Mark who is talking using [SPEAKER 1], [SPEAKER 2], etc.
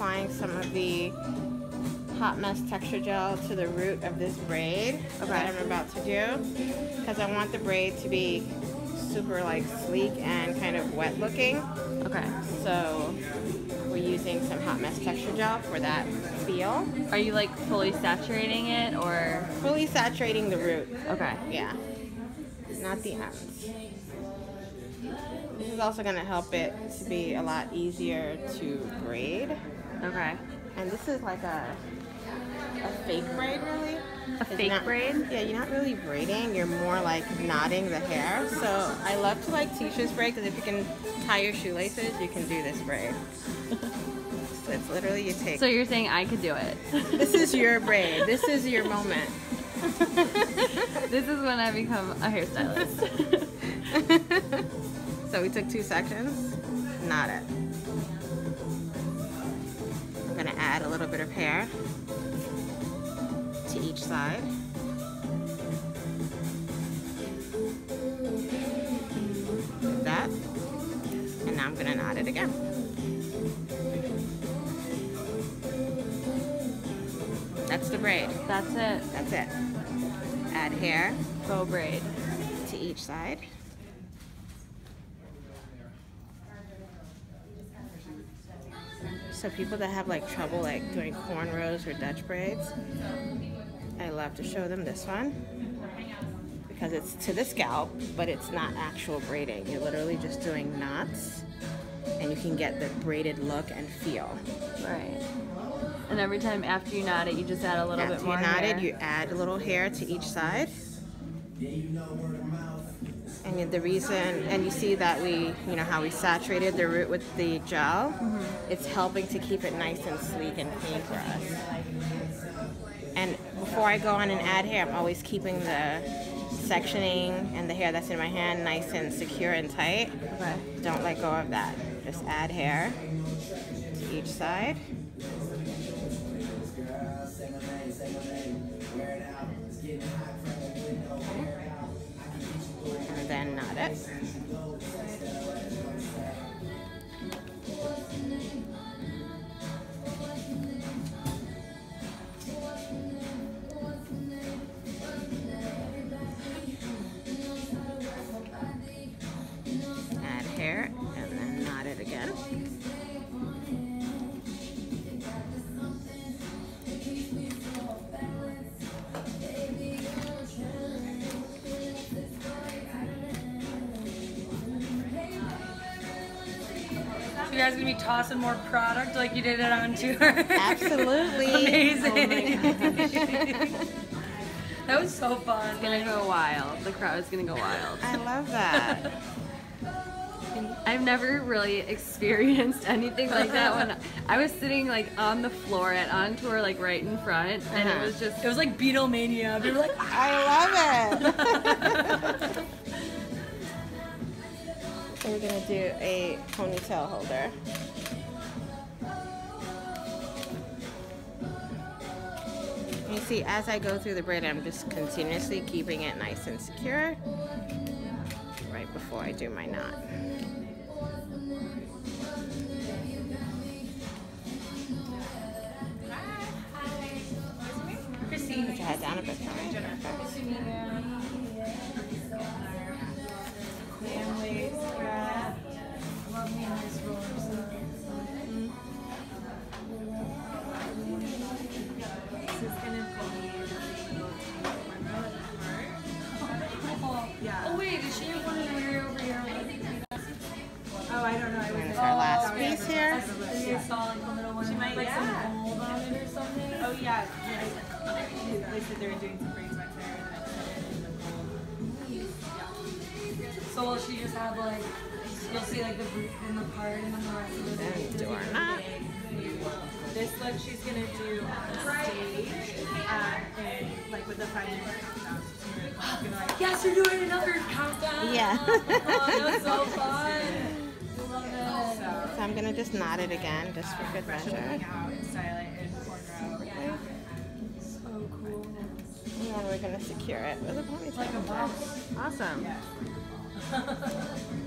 [SPEAKER 1] applying some of the hot mess texture gel to the root of this braid that I'm about to do because I want the braid to be super like sleek and kind of wet looking.
[SPEAKER 2] Okay.
[SPEAKER 1] So we're using some hot mess texture gel for that feel.
[SPEAKER 2] Are you like fully saturating it or?
[SPEAKER 1] Fully saturating the root.
[SPEAKER 2] Okay.
[SPEAKER 1] Yeah. Not the ends. This is also going to help it to be a lot easier to braid.
[SPEAKER 2] Okay.
[SPEAKER 1] And this is like a a fake braid really.
[SPEAKER 2] A
[SPEAKER 1] It's
[SPEAKER 2] fake
[SPEAKER 1] not-
[SPEAKER 2] braid?
[SPEAKER 1] Yeah, you're not really braiding. You're more like knotting the hair. So I love to like teach this braid because if you can tie your shoelaces, you can do this braid. so it's literally you take.
[SPEAKER 2] So you're saying I could do it?
[SPEAKER 1] this is your braid. This is your moment.
[SPEAKER 2] this is when I become a hairstylist.
[SPEAKER 1] so we took two sections, knot it. I'm gonna add a little bit of hair to each side. Like that. And now I'm gonna knot it again. That's the braid.
[SPEAKER 2] That's it.
[SPEAKER 1] That's it. Add hair
[SPEAKER 2] Faux braid.
[SPEAKER 1] to each side. So people that have like trouble like doing cornrows or Dutch braids, I love to show them this one because it's to the scalp, but it's not actual braiding. You're literally just doing knots and you can get the braided look and feel.
[SPEAKER 2] Right. And every time after you knot it, you just add a little
[SPEAKER 1] After
[SPEAKER 2] bit
[SPEAKER 1] you
[SPEAKER 2] more
[SPEAKER 1] knot
[SPEAKER 2] hair.
[SPEAKER 1] it, you add a little hair to each side. And the reason, and you see that we, you know, how we saturated the root with the gel, mm-hmm. it's helping to keep it nice and sleek and clean for us. And before I go on and add hair, I'm always keeping the sectioning and the hair that's in my hand nice and secure and tight.
[SPEAKER 2] Okay.
[SPEAKER 1] Don't let go of that. Just add hair to each side. And then knot it.
[SPEAKER 3] You guys gonna be tossing more product like you did it on tour?
[SPEAKER 1] Absolutely.
[SPEAKER 3] Amazing. that was so fun.
[SPEAKER 2] It's gonna go wild. The crowd is gonna go wild.
[SPEAKER 1] I love that.
[SPEAKER 2] I've never really experienced anything like that when I was sitting like on the floor at on tour like right in front and
[SPEAKER 1] Uh-huh.
[SPEAKER 2] it was just
[SPEAKER 3] It was like Beatlemania. We were like,
[SPEAKER 1] I love it. We're gonna do a ponytail holder. You see, as I go through the braid, I'm just continuously keeping it nice and secure right before I do my knot.
[SPEAKER 3] Christine.
[SPEAKER 1] Put your head down a bit
[SPEAKER 3] like
[SPEAKER 4] yeah.
[SPEAKER 3] some gold on it or something.
[SPEAKER 4] Oh yeah, yeah. They said they were doing some braids back there.
[SPEAKER 3] So will she just have like, you'll see like the root and the part and then the rest of the
[SPEAKER 1] And do our knot.
[SPEAKER 4] This look she's gonna do on the stage, uh, and like with the five minute countdown. She's gonna like
[SPEAKER 3] Yes, you're doing another countdown.
[SPEAKER 1] Yeah.
[SPEAKER 3] oh, that's so fun. I love it.
[SPEAKER 4] so.
[SPEAKER 1] I'm gonna just knot it again, just for good measure.
[SPEAKER 4] and style it in cornrow.
[SPEAKER 3] So cool.
[SPEAKER 1] And then we're gonna secure it with a ponytail.
[SPEAKER 3] Like a bow.
[SPEAKER 2] awesome.